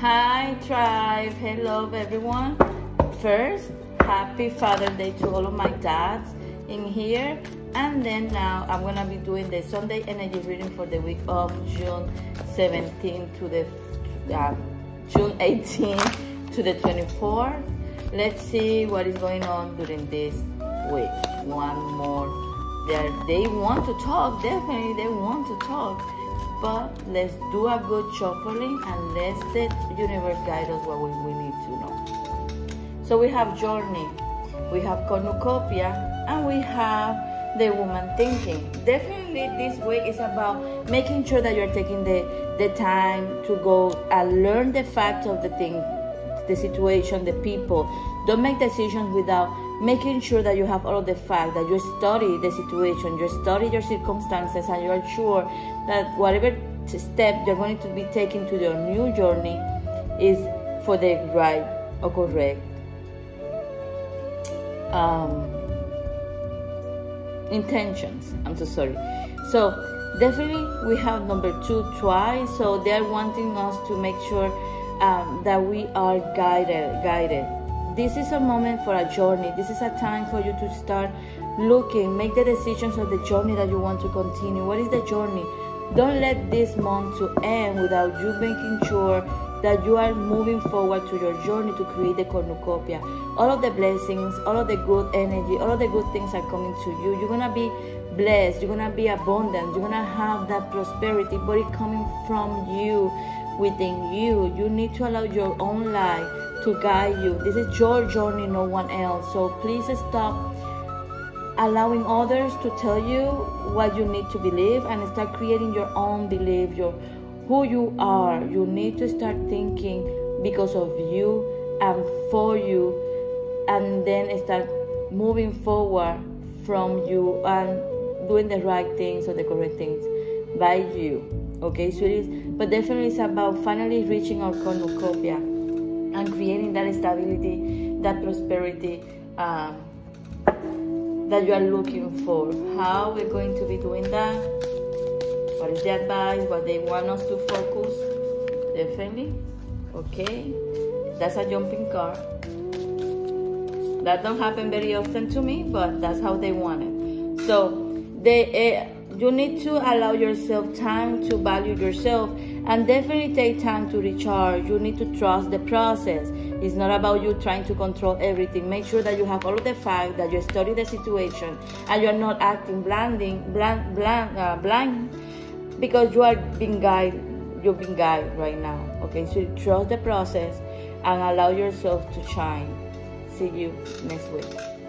Hi, tribe. Hello, everyone. First, happy Father's Day to all of my dads in here. And then now I'm gonna be doing the Sunday energy reading for the week of June 17 to the uh, June 18 to the 24th. Let's see what is going on during this week. One more. They're, they want to talk, definitely they want to talk. But let's do a good shuffling and let the universe guide us what we, we need to know. So we have journey, we have cornucopia, and we have the woman thinking. Definitely this week is about making sure that you're taking the, the time to go and learn the facts of the thing, the situation, the people. Don't make decisions without making sure that you have all of the facts, that you study the situation, you study your circumstances, and you are sure that whatever step you're going to be taking to your new journey is for the right or correct um, intentions. I'm so sorry. So definitely we have number two twice. So they're wanting us to make sure um, that we are guided, guided this is a moment for a journey. This is a time for you to start looking, make the decisions of the journey that you want to continue. What is the journey? Don't let this month to end without you making sure that you are moving forward to your journey to create the cornucopia. All of the blessings, all of the good energy, all of the good things are coming to you. You're gonna be blessed, you're gonna be abundant, you're gonna have that prosperity, but it's coming from you, within you. You need to allow your own light to guide you. This is your journey, no one else. So please stop allowing others to tell you what you need to believe and start creating your own belief, your who you are. You need to start thinking because of you and for you and then start moving forward from you and doing the right things or the correct things by you. Okay, sweeties? But definitely it's about finally reaching our cornucopia and creating that stability, that prosperity uh, that you are looking for. How we're going to be doing that? What is the advice? What they want us to focus? Definitely. Okay. That's a jumping car. That don't happen very often to me, but that's how they want it. So they. Uh, you need to allow yourself time to value yourself and definitely take time to recharge. You need to trust the process. It's not about you trying to control everything. Make sure that you have all of the facts, that you study the situation, and you're not acting blinding, blind, blind, uh, because you are being guided. You're being guided right now. Okay, so trust the process and allow yourself to shine. See you next week.